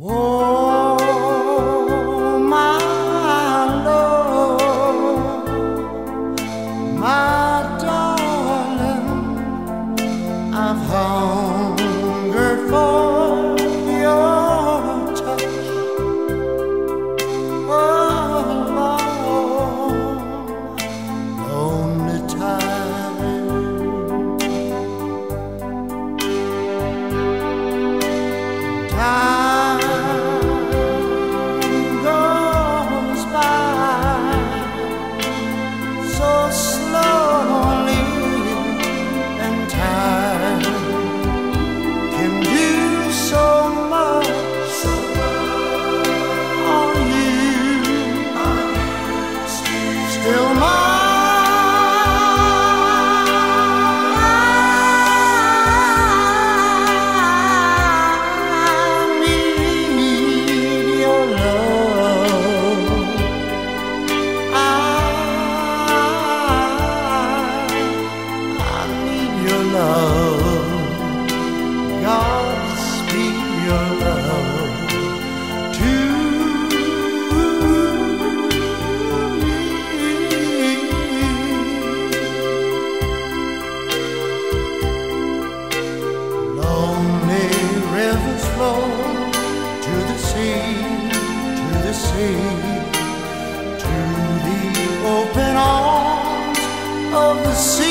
Oh, to the open arms of the sea.